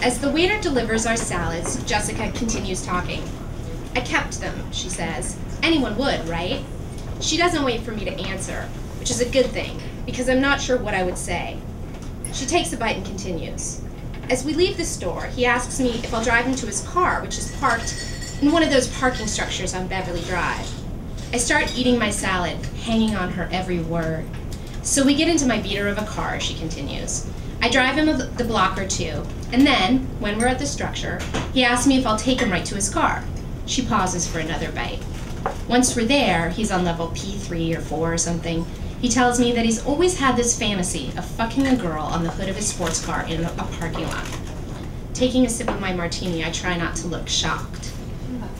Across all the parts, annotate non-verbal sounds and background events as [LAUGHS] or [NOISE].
As the waiter delivers our salads, Jessica continues talking. I kept them, she says. Anyone would, right? She doesn't wait for me to answer, which is a good thing, because I'm not sure what I would say. She takes a bite and continues. As we leave the store, he asks me if I'll drive him to his car, which is parked in one of those parking structures on Beverly Drive. I start eating my salad, hanging on her every word. So we get into my beater of a car, she continues. I drive him the block or two, and then, when we're at the structure, he asks me if I'll take him right to his car. She pauses for another bite. Once we're there, he's on level P3 or 4 or something. He tells me that he's always had this fantasy of fucking a girl on the hood of his sports car in a parking lot. Taking a sip of my martini, I try not to look shocked.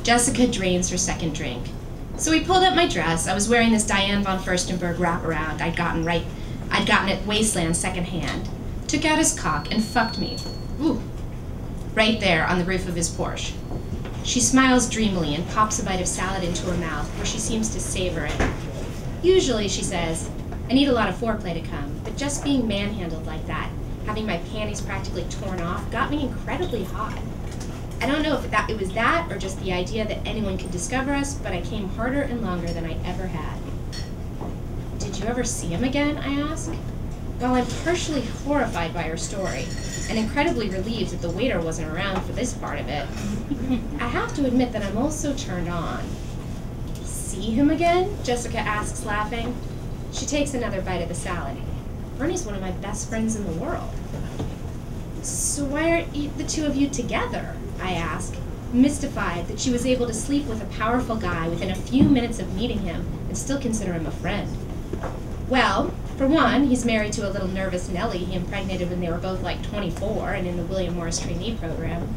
Jessica drains her second drink. So we pulled up my dress. I was wearing this Diane von Furstenberg wraparound I'd gotten right I'd gotten at Wasteland secondhand. Took out his cock and fucked me. Ooh. Right there on the roof of his Porsche. She smiles dreamily and pops a bite of salad into her mouth, where she seems to savor it. Usually, she says, I need a lot of foreplay to come, but just being manhandled like that, having my panties practically torn off, got me incredibly hot. I don't know if that, it was that or just the idea that anyone could discover us, but I came harder and longer than I ever had. Did you ever see him again? I ask. Well, I'm partially horrified by her story, and incredibly relieved that the waiter wasn't around for this part of it, [LAUGHS] I have to admit that I'm also turned on. See him again? Jessica asks, laughing. She takes another bite of the salad. Bernie's one of my best friends in the world. So why aren't the two of you together? I ask, mystified that she was able to sleep with a powerful guy within a few minutes of meeting him and still consider him a friend. Well, for one, he's married to a little nervous Nellie he impregnated when they were both like 24 and in the William Morris trainee program.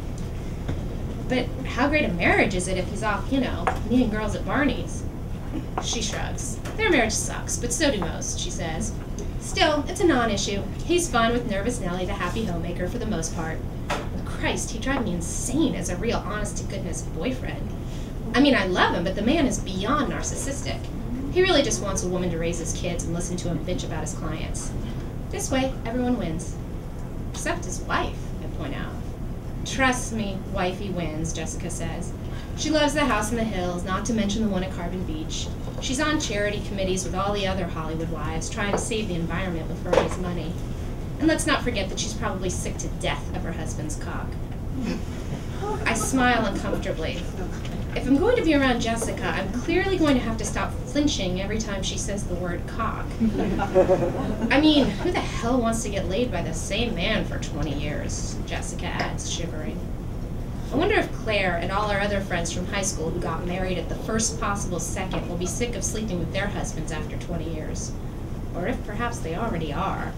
But how great a marriage is it if he's off, you know, meeting girls at Barney's? She shrugs. Their marriage sucks, but so do most, she says. Still, it's a non-issue. He's fine with nervous Nellie, the happy homemaker, for the most part. Christ, he drives me insane as a real honest-to-goodness boyfriend. I mean, I love him, but the man is beyond narcissistic. He really just wants a woman to raise his kids and listen to him bitch about his clients. This way, everyone wins. Except his wife, I point out. Trust me, wifey wins, Jessica says. She loves the house in the hills, not to mention the one at Carbon Beach. She's on charity committees with all the other Hollywood wives, trying to save the environment with Bernie's money. And let's not forget that she's probably sick to death of her husband's cock. I smile uncomfortably. If I'm going to be around Jessica, I'm clearly going to have to stop flinching every time she says the word cock. [LAUGHS] I mean, who the hell wants to get laid by the same man for 20 years? Jessica adds, shivering. I wonder if Claire and all our other friends from high school who got married at the first possible second will be sick of sleeping with their husbands after 20 years. Or if perhaps they already are.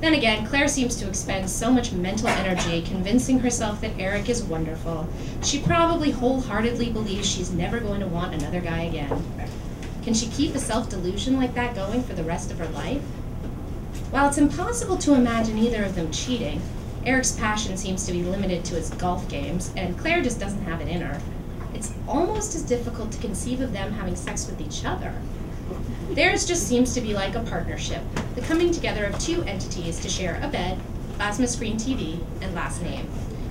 Then again, Claire seems to expend so much mental energy convincing herself that Eric is wonderful. She probably wholeheartedly believes she's never going to want another guy again. Can she keep a self-delusion like that going for the rest of her life? While it's impossible to imagine either of them cheating, Eric's passion seems to be limited to his golf games, and Claire just doesn't have it in her. It's almost as difficult to conceive of them having sex with each other. Theirs just seems to be like a partnership, the coming together of two entities to share a bed, plasma screen TV, and last name,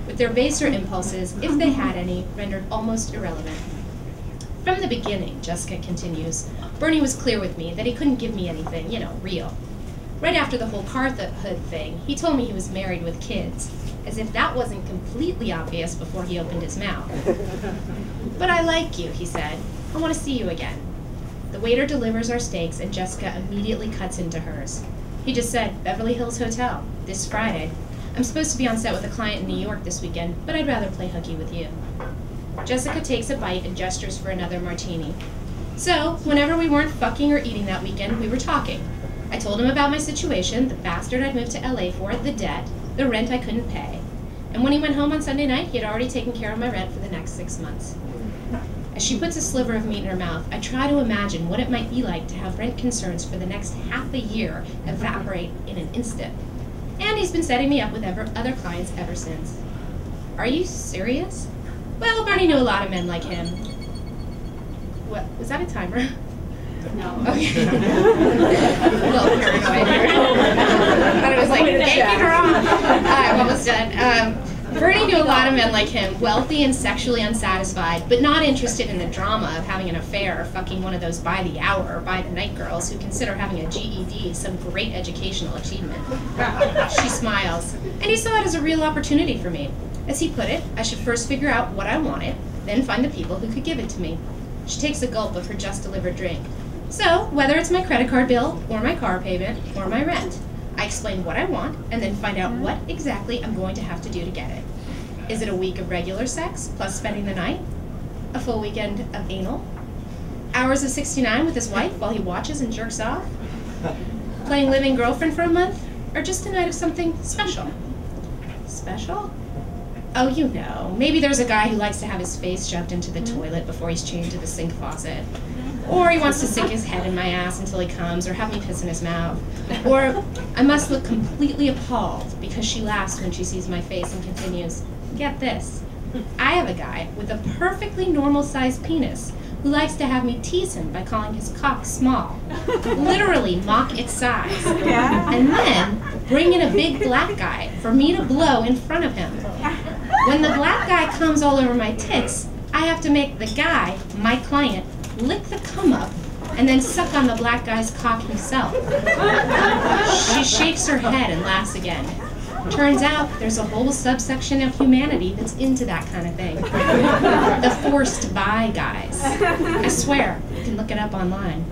with their baser impulses, if they had any, rendered almost irrelevant. From the beginning, Jessica continues, Bernie was clear with me that he couldn't give me anything, you know, real. Right after the whole car hood thing, he told me he was married with kids, as if that wasn't completely obvious before he opened his mouth. [LAUGHS] but I like you, he said. I want to see you again. The waiter delivers our steaks, and Jessica immediately cuts into hers. He just said, Beverly Hills Hotel, this Friday. I'm supposed to be on set with a client in New York this weekend, but I'd rather play hooky with you. Jessica takes a bite and gestures for another martini. So, whenever we weren't fucking or eating that weekend, we were talking. I told him about my situation, the bastard I'd moved to LA for, the debt, the rent I couldn't pay. And when he went home on Sunday night, he had already taken care of my rent for the next six months. As she puts a sliver of meat in her mouth, I try to imagine what it might be like to have rent concerns for the next half a year evaporate in an instant. And he's been setting me up with ever, other clients ever since. Are you serious? Well, Barney knew a lot of men like him. What, was that a timer? No. Okay. a little paranoid here. I thought it was like, yanking her off. I'm almost done. Um, Bernie knew a lot of men like him, wealthy and sexually unsatisfied, but not interested in the drama of having an affair or fucking one of those by the hour or by the night girls who consider having a GED some great educational achievement. she smiles, and he saw it as a real opportunity for me. As he put it, I should first figure out what I wanted, then find the people who could give it to me. She takes a gulp of her just delivered drink. So, whether it's my credit card bill, or my car payment, or my rent, I explain what I want and then find out what exactly I'm going to have to do to get it. Is it a week of regular sex plus spending the night? A full weekend of anal? Hours of 69 with his wife while he watches and jerks off? Playing living girlfriend for a month? Or just a night of something special? Special? Oh, you know. Maybe there's a guy who likes to have his face shoved into the toilet before he's chained to the sink faucet. Or he wants to stick his head in my ass until he comes, or have me piss in his mouth. Or I must look completely appalled because she laughs when she sees my face and continues, Get this. I have a guy with a perfectly normal sized penis who likes to have me tease him by calling his cock small. Literally mock its size. Yeah. And then bring in a big black guy for me to blow in front of him. When the black guy comes all over my tits, I have to make the guy, my client, lick the cum up and then suck on the black guy's cock himself. She shakes her head and laughs again. Turns out there's a whole subsection of humanity that's into that kind of thing. [LAUGHS] The forced bi guys. I swear, you can look it up online.